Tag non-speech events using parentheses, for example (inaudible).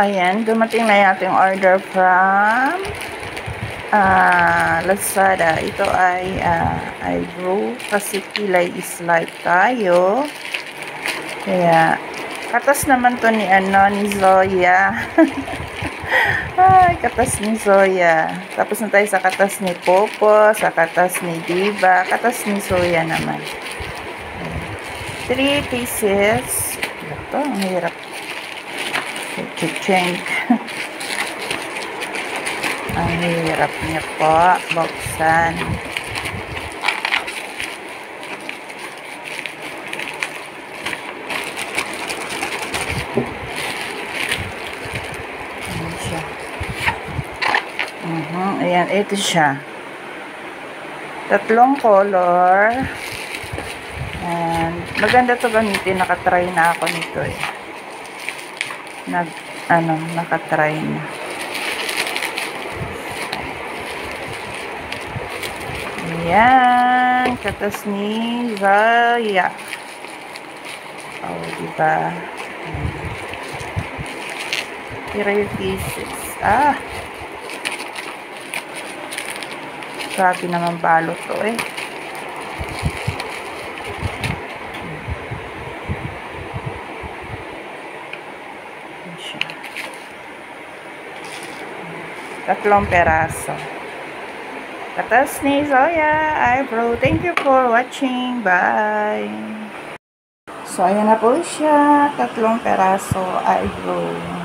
Ayan, dumating na yung ating order from uh, Lazada. Ito ay uh, eyebrow kasi kilay is light tayo. Kaya, katas naman to ni ano, ni Zoya. (laughs) ay, katas ni Zoya. Tapos na tayo sa katas ni Popo, sa katas ni Diva, katas ni Zoya naman. Three pieces. Ito, ang hirap Chicheng. (laughs) Ang hirap niya po. Buksan. Ayan. Uh -huh. Ayan, ito siya. Tatlong color. And maganda to gamitin. Nakatry na ako nito eh nag ano nakatry na Ayan, katas ni Zaya. Oh, diba? Here yung pieces. Ah! Grabe naman balot to eh. Tatlong peraso. Katas ni Zoya Eyebrow. Thank you for watching. Bye! So, ayan na po siya. Tatlong peraso eyebrow.